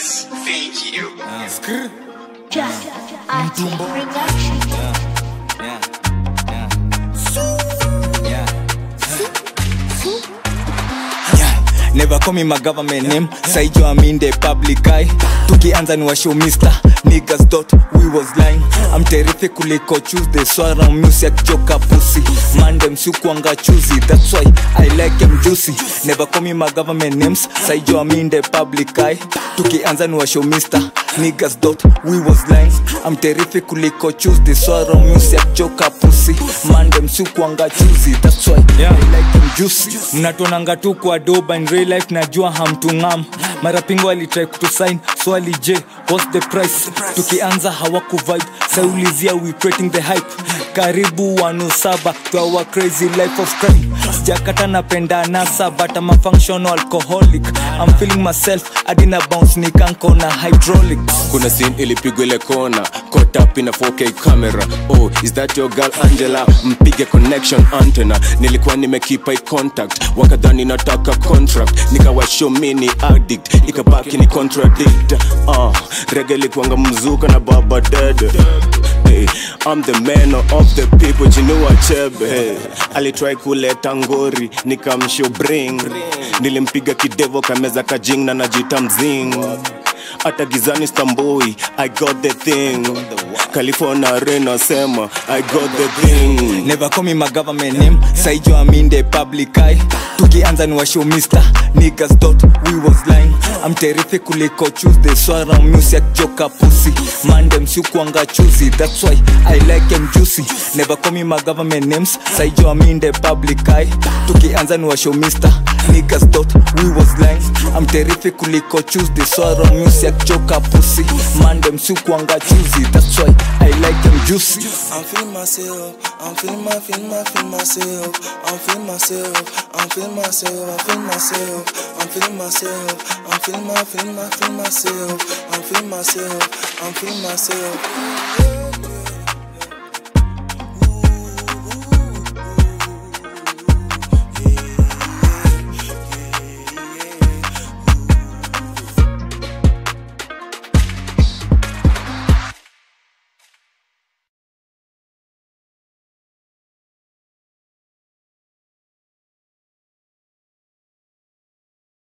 Thank you. Yeah. Just, ah. I keep Never call me my government name. Saijo I'm in the public eye. Tukianza ni washow mister. Niggas dot we was lying. I'm terrific kuliko Tuesday. Swara music kichoka pussy. Monday them sikuanga choosy That's why I like them juicy. Never call me my government names. Saijo I'm in the public eye. Tukianza ni washow mister Niggas dot we was lying. I'm terrific kuliko Tuesday. Swara music choka pussy. Man them sukwanga juicy. That's why Yeah. I like them juicy. Mnatonanga tu kwa doba in real life najua hamtungam Mara pingo alitrai kutusign swali je what's the price? Tukianza hawakuvibe saulizia we creating the hype karibu wanu saba. To our crazy life of crime sijakata napenda nasa but I'm a functional alcoholic. I'm feeling myself adina bounce ni kanko na hydraulic kuna scene ilipigwa ile kona caught up in a 4k camera. Oh is that your girl angela? Mpige connection antenna nilikuwa nimekipa contact. Wakadhani nataka contract. Nikawashow mini addict. Ikabaki ni contradict. Uh, rege ilikuanga mzuka na baba dede Hey, I'm the man of the people chinua chebe? Hey, alitry kuleta ngori nikamshow bring nilimpiga kidevo kameza kajing na najita mzing hata gizani stamboi i got the thing. California reno sema i got the thing. Never call me my government name. Saijo I'm in the public eye. Tukianza ni washow mister Niggas dot we was lying. I'm terrific kuliko Tuesday Swara music joka pussy. Mandem sikuanga chuzi That's why I like them juicy. Never call me my government names. Saijo I'm in the public eye. Tukianza ni washow mister Niggas dot I'm terrific kuliko Tuesday Swara music joka pussy Man them sikuanga choosy That's why I like them juicy I'm feeling myself. I'm feeling my, feeling my, feeling myself. I'm feeling myself. I'm feeling myself. I'm feeling myself. I'm feeling myself. I'm feeling my, feeling my, feeling myself. I'm feeling myself. I'm feeling myself.